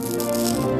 Música